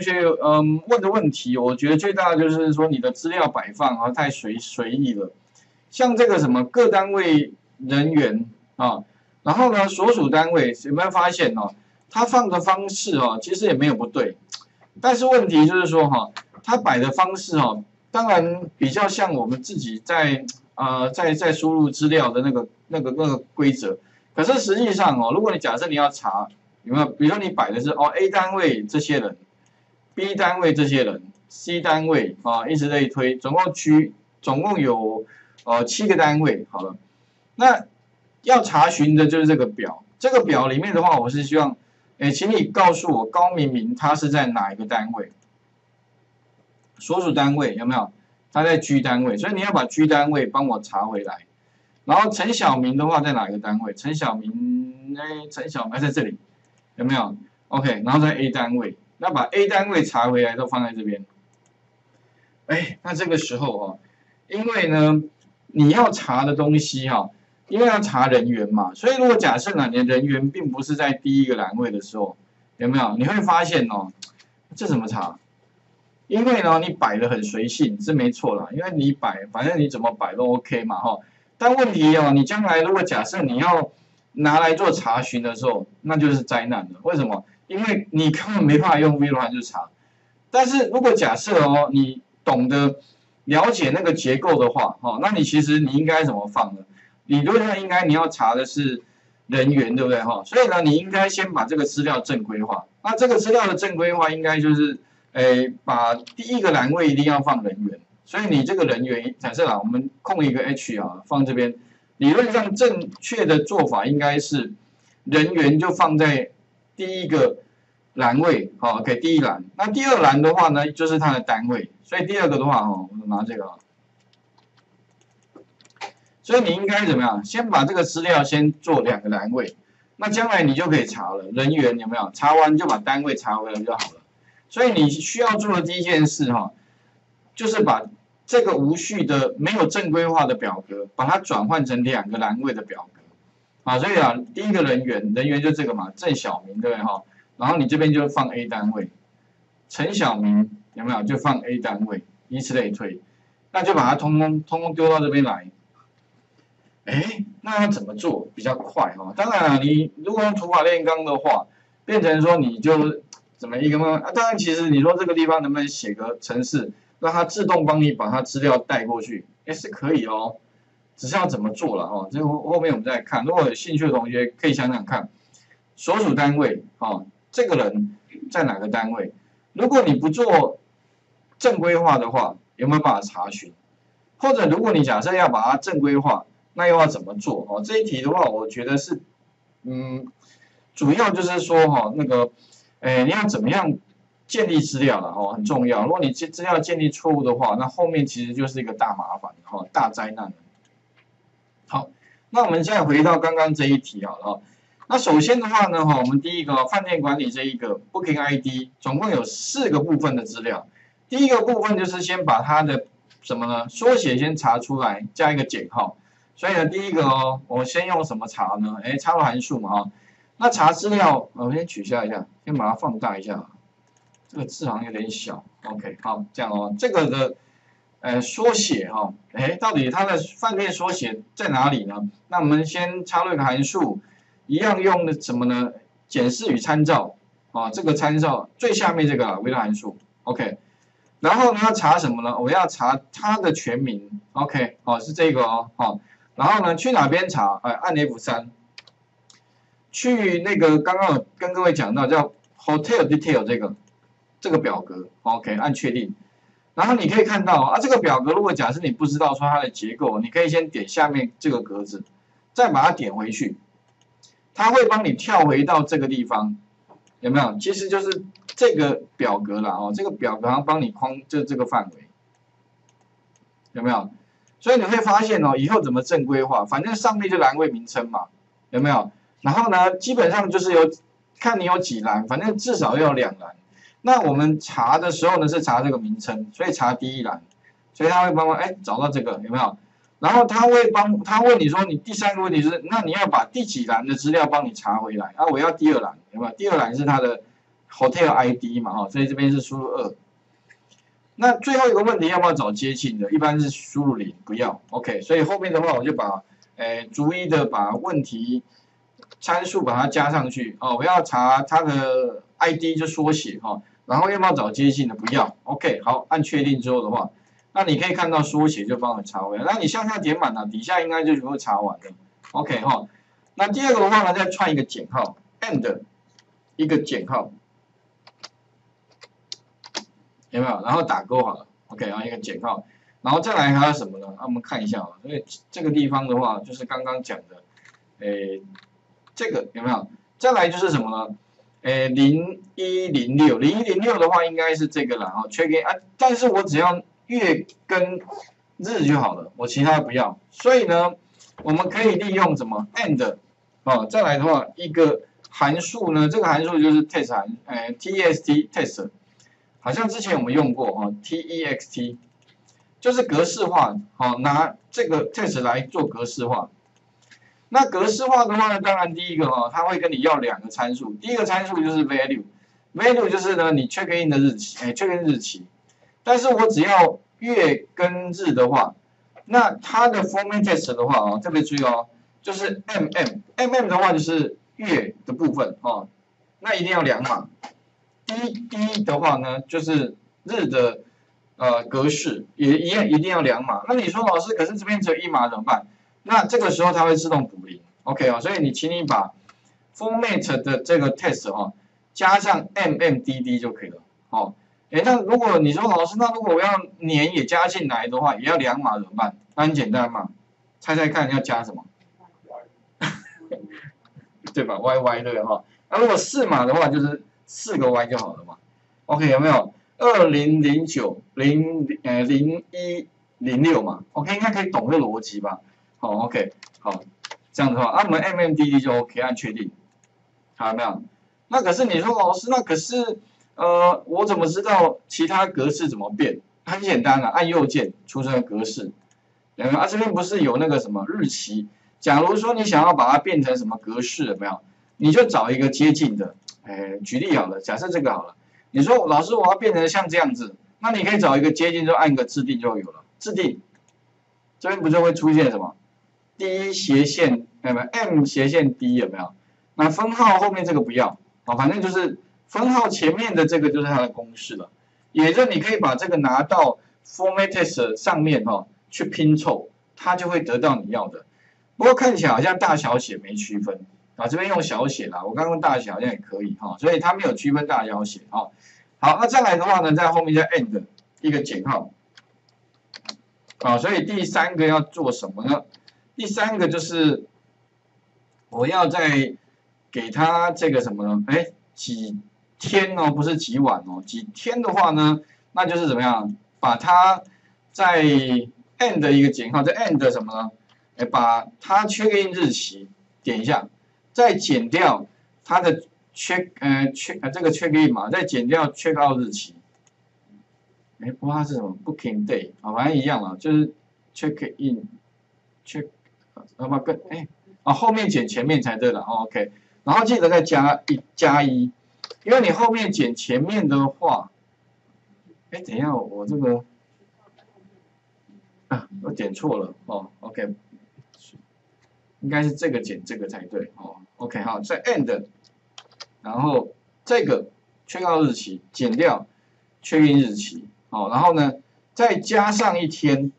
同学嗯问的问题，我觉得最大的就是说你的资料摆放啊太随随意了，像这个什么各单位人员啊，然后呢所属单位有没有发现哦？他放的方式哦，其实也没有不对，但是问题就是说哈，他摆的方式哦，当然比较像我们自己在呃在在输入资料的那个那个那个规则，可是实际上哦，如果你假设你要查。有没有？比如说你摆的是哦，A 单位这些人，B 单位这些人，C 单位啊，一直类推，总共区总共有呃七个单位。好了，那要查询的就是这个表。这个表里面的话，我是希望，哎，请你告诉我高明明他是在哪一个单位？所属单位有没有？他在 G 单位，所以你要把 G 单位帮我查回来。然后陈小明的话在哪一个单位？陈小明，哎，陈小明在这里。有没有？OK，然后在 A 单位，那把 A 单位查回来都放在这边。哎，那这个时候哦，因为呢，你要查的东西哈，因为要查人员嘛，所以如果假设呢，你人员并不是在第一个栏位的时候，有没有？你会发现哦，这怎么查？因为呢，你摆的很随性是没错啦，因为你摆，反正你怎么摆都 OK 嘛哈。但问题哦，你将来如果假设你要拿来做查询的时候，那就是灾难了。为什么？因为你根本没办法用 V 乱去查。但是如果假设哦，你懂得了解那个结构的话，哈，那你其实你应该怎么放呢？理论上应该你要查的是人员，对不对？哈，所以呢，你应该先把这个资料正规化。那这个资料的正规化应该就是，诶，把第一个栏位一定要放人员。所以你这个人员，假设啊，我们空一个 H 啊，放这边。理论上正确的做法应该是人员就放在第一个栏位，好，给第一栏。那第二栏的话呢，就是它的单位。所以第二个的话，哈，我们拿这个。所以你应该怎么样？先把这个资料先做两个栏位，那将来你就可以查了。人员有没有？查完就把单位查回来就好了。所以你需要做的第一件事，哈，就是把。这个无序的没有正规化的表格，把它转换成两个栏位的表格，啊，所以啊，第一个人员，人员就这个嘛，郑小明对不对哈？然后你这边就放 A 单位，陈小明有没有就放 A 单位，以此类推，那就把它通通通通丢到这边来。哎，那要怎么做比较快哈？当然了，你如果用土法炼钢的话，变成说你就怎么一个嘛？啊，当然其实你说这个地方能不能写个程式？让它自动帮你把它资料带过去，也是可以哦，只是要怎么做了哦，这后后面我们再看。如果有兴趣的同学可以想想看，所属单位哦，这个人在哪个单位？如果你不做正规化的话，有没有办法查询？或者如果你假设要把它正规化，那又要怎么做？哦，这一题的话，我觉得是，嗯，主要就是说哈，那个，哎，你要怎么样？建立资料了哦，很重要。如果你资资料建立错误的话，那后面其实就是一个大麻烦哈，大灾难。好，那我们现在回到刚刚这一题好了。那首先的话呢，哈，我们第一个饭店管理这一个 Booking ID 总共有四个部分的资料。第一个部分就是先把它的什么呢？缩写先查出来，加一个减号。所以呢，第一个哦，我先用什么查呢？哎，插入函数嘛哈。那查资料，我先取消一下，先把它放大一下。这个字好像有点小，OK，好，这样哦，这个的呃缩写哈，哎，到底它的饭店缩写在哪里呢？那我们先插入一个函数，一样用的什么呢？检视与参照啊，这个参照最下面这个微观函数，OK，然后呢要查什么呢？我要查它的全名，OK，哦是这个哦，好，然后呢去哪边查？哎，按 F3，去那个刚刚跟各位讲到叫 Hotel Detail 这个。这个表格，OK，按确定，然后你可以看到啊，这个表格如果假设你不知道说它的结构，你可以先点下面这个格子，再把它点回去，它会帮你跳回到这个地方，有没有？其实就是这个表格了哦，这个表格它帮你框就这个范围，有没有？所以你会发现哦，以后怎么正规化，反正上面就栏位名称嘛，有没有？然后呢，基本上就是有看你有几栏，反正至少要两栏。那我们查的时候呢，是查这个名称，所以查第一栏，所以他会帮忙哎找到这个有没有？然后他会帮他问你说，你第三个问题是，那你要把第几栏的资料帮你查回来啊？我要第二栏有没有？第二栏是它的 hotel ID 嘛哈，所以这边是输入二。那最后一个问题要不要找接近的？一般是输入零，不要。OK，所以后面的话我就把诶逐一的把问题参数把它加上去哦。我要查它的 ID 就缩写哈，然后要不要找接近的？不要。OK，好，按确定之后的话，那你可以看到缩写就帮我查完。那你向下填满了，底下应该就全部查完了。OK 哈。那第二个的话呢，再串一个减号，and 一个减号。有没有？然后打勾好了，OK，然后一个减号，然后再来还有什么呢？那我们看一下啊，所以这个地方的话，就是刚刚讲的，诶，这个有没有？再来就是什么呢？诶，零一零六，零一零六的话应该是这个了啊，缺给啊，但是我只要月跟日就好了，我其他不要。所以呢，我们可以利用什么 and 哦，再来的话一个函数呢，这个函数就是 test 函，诶，test test。好像之前我们用过哈，text 就是格式化，好拿这个 test 来做格式化。那格式化的话呢，当然第一个哈，它会跟你要两个参数，第一个参数就是 value，value 就是呢你 check in 的日期，哎，check in 日期。但是我只要月跟日的话，那它的 format test 的话啊，特别注意哦，就是 mm，mm 的话就是月的部分哦，那一定要两码。一一的话呢，就是日的呃格式也一样，一定要两码。那你说老师，可是这边只有一码怎么办？那这个时候它会自动补零，OK 啊？所以你请你把 format 的这个 test 哈加上 mmdd 就可以了。哦，哎，那如果你说老师，那如果我要年也加进来的话，也要两码怎么办？那很简单嘛，猜猜看要加什么？对吧？yy 对哈。那如果四码的话，就是。四个 Y 就好了嘛，OK 有没有？二零零九零呃零一零六嘛，OK 应该可以懂这个逻辑吧？好，OK 好，这样的话，按我们 MMDD 就 OK 按确定，好没有？那可是你说老师，那可是呃我怎么知道其他格式怎么变？很简单啊，按右键出生的格式，啊这边不是有那个什么日期？假如说你想要把它变成什么格式，有没有？你就找一个接近的。哎，举例好了，假设这个好了，你说老师我要变成像这样子，那你可以找一个接近，就按个制定就有了。制定这边不就会出现什么 D 斜线，有没有 M 斜线 D 有没有？那分号后面这个不要，啊，反正就是分号前面的这个就是它的公式了。也就你可以把这个拿到 Format 上面哈去拼凑，它就会得到你要的。不过看起来好像大小写没区分。啊，这边用小写啦，我刚刚大小好像也可以哈，所以它没有区分大小写啊。好，那再来的话呢，在后面加 end 一个减号，啊，所以第三个要做什么呢？第三个就是我要再给他这个什么呢？哎，几天哦，不是几晚哦，几天的话呢，那就是怎么样？把它在 and 一个减号，在 and 什么呢？哎，把它确认日期点一下。再减掉它的缺呃缺呃这个缺 in 嘛，再减掉缺号日期。哎，不知道是什么？Booking day 啊，反正一样啊，就是 check in check 那么跟哎啊后面减前面才对了，OK。然后记得再加一加一，因为你后面减前面的话，哎，等一下我这个啊我点错了哦，OK。应该是这个减这个才对哦，OK 好，在 end，然后这个确告日期减掉确认日期，好，然后呢再加上一天，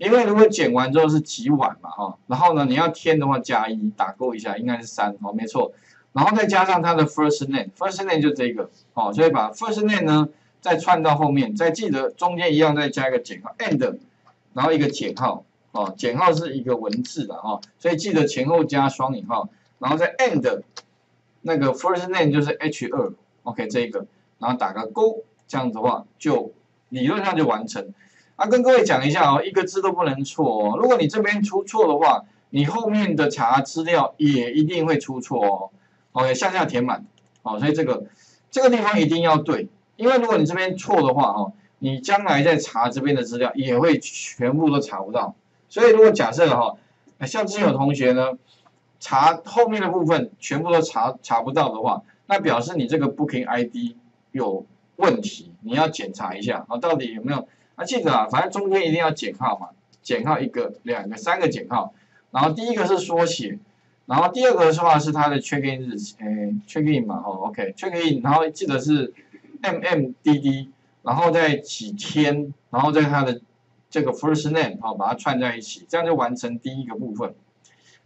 因为如果减完之后是几晚嘛，哈，然后呢你要添的话加一打勾一下，应该是三，哦，没错，然后再加上它的 first name，first name 就这个，哦，所以把 first name 呢再串到后面，再记得中间一样再加一个减号 end，然后一个减号。哦，减号是一个文字的哈，所以记得前后加双引号，然后再 end 那个 first name 就是 H 二，OK 这一个，然后打个勾，这样子的话就理论上就完成。啊，跟各位讲一下哦，一个字都不能错哦，如果你这边出错的话，你后面的查资料也一定会出错哦。OK 向下填满，好，所以这个这个地方一定要对，因为如果你这边错的话哈，你将来在查这边的资料也会全部都查不到。所以如果假设哈，像之前有同学呢，查后面的部分全部都查查不到的话，那表示你这个 Booking ID 有问题，你要检查一下啊，到底有没有？那记得啊，反正中间一定要减号嘛，减号一个、两个、三个减号，然后第一个是缩写，然后第二个的话是它的 check in 日期，哎，check in 嘛，哦，OK，check in，然后记得是 MMDD，然后再几天，然后在它的这个 first name 好，把它串在一起，这样就完成第一个部分。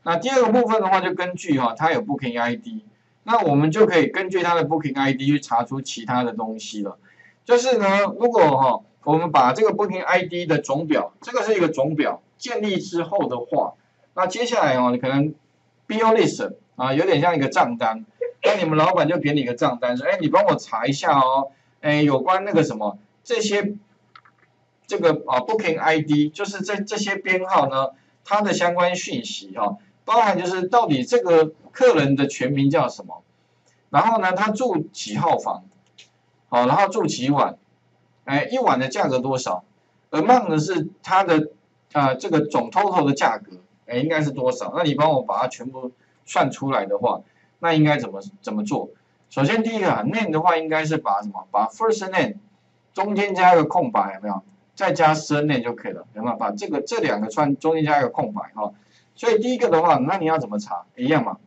那第二个部分的话，就根据哈，它有 booking ID，那我们就可以根据它的 booking ID 去查出其他的东西了。就是呢，如果哈，我们把这个 booking ID 的总表，这个是一个总表建立之后的话，那接下来哦，你可能 bill list 啊，有点像一个账单，那你们老板就给你一个账单，说，哎，你帮我查一下哦，哎，有关那个什么这些。这个啊，Booking ID 就是这这些编号呢，它的相关讯息哈，包含就是到底这个客人的全名叫什么，然后呢，他住几号房，好，然后住几晚，哎，一晚的价格多少？Among 是它的啊这个总 total 的价格，哎，应该是多少？那你帮我把它全部算出来的话，那应该怎么怎么做？首先第一个啊 name 的话，应该是把什么？把 first name 中间加一个空白，有没有？再加 surname 就可以了，有没有？把这个这两个串中间加一个空白哈。所以第一个的话，那你要怎么查？一样嘛，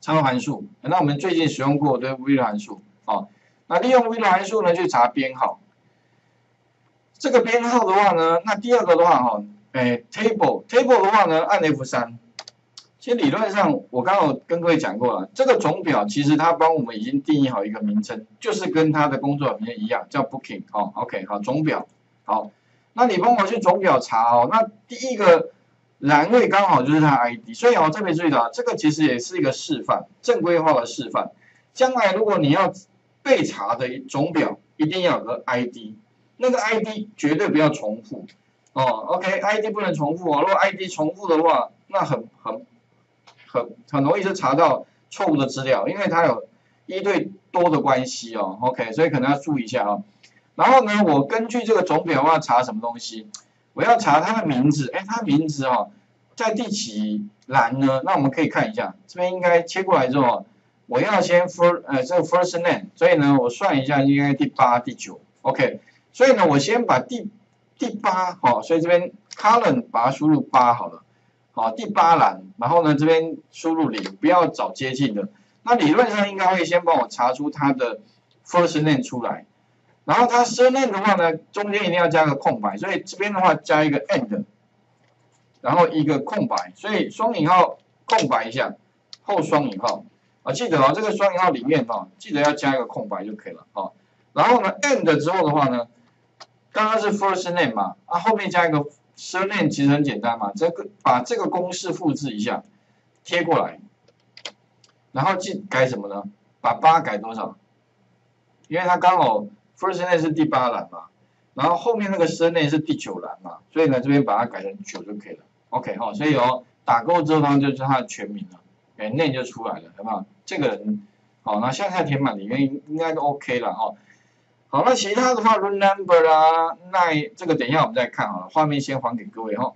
参考函数。那我们最近使用过的 v l o 函数，好，那利用 v l o 函数呢去查编号。这个编号的话呢，那第二个的话哈，哎，table table 的话呢，按 F 三。其实理论上，我刚刚跟各位讲过了，这个总表其实它帮我们已经定义好一个名称，就是跟它的工作名称一样，叫 booking 哦，OK 好，总表好，那你帮我去总表查哦，那第一个栏位刚好就是它 ID，所以哦特别注意到，这个其实也是一个示范，正规化的示范。将来如果你要被查的总表，一定要有个 ID，那个 ID 绝对不要重复哦，OK，ID 不能重复哦，如果 ID 重复的话，那很很。很很容易就查到错误的资料，因为它有一对多的关系哦，OK，所以可能要注意一下哦。然后呢，我根据这个总表我要查什么东西？我要查它的名字，哎，它名字哦，在第几栏呢？那我们可以看一下，这边应该切过来之后，我要先 first 呃这个 first name，所以呢，我算一下应该第八、第九，OK，所以呢，我先把第第八好，所以这边 column 把它输入八好了。好，第八栏，然后呢，这边输入零，不要找接近的。那理论上应该会先帮我查出它的 first name 出来，然后它 surname 的话呢，中间一定要加个空白，所以这边的话加一个 and，然后一个空白，所以双引号空白一下，后双引号啊，记得哦，这个双引号里面哈，记得要加一个空白就可以了啊。然后呢，and 之后的话呢，刚刚是 first name 嘛，啊，后面加一个。surname 其实很简单嘛，这个把这个公式复制一下，贴过来，然后记改什么呢？把八改多少？因为它刚好 first name 是第八栏嘛，然后后面那个 surname 是第九栏嘛，所以呢这边把它改成九就可以了。OK 哈，所以哦打勾之后呢就是它的全名了，哎内就出来了，好不好？这个人好，那向下填满里面应该都 OK 了哈。好，那其他的话，remember 啊，那这个等一下我们再看好了，画面先还给各位哈。